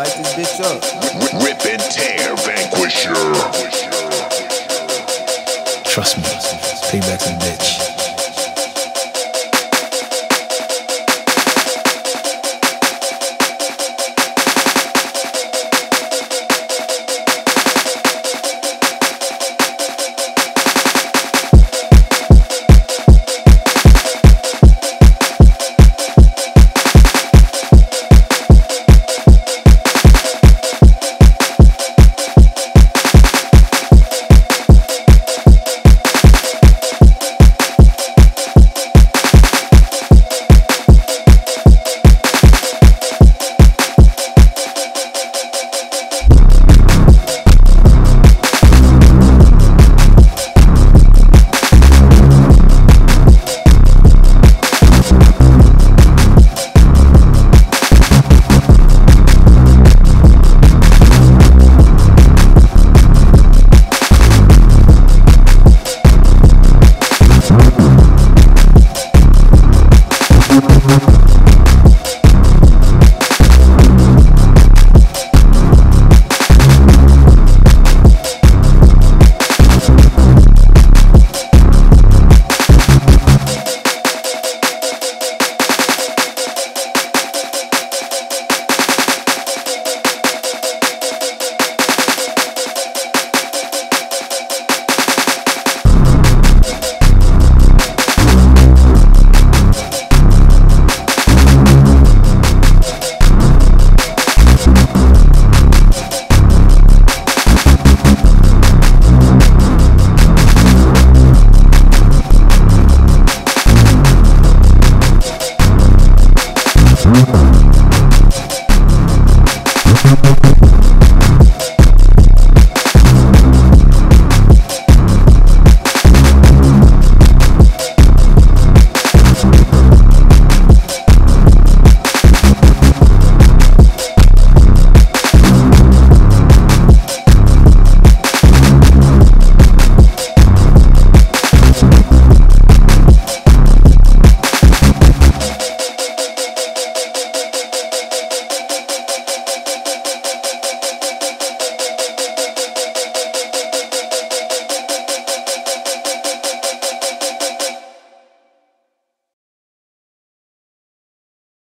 Light this bitch up. Rip and tear, vanquisher. Trust me, payback's a bitch.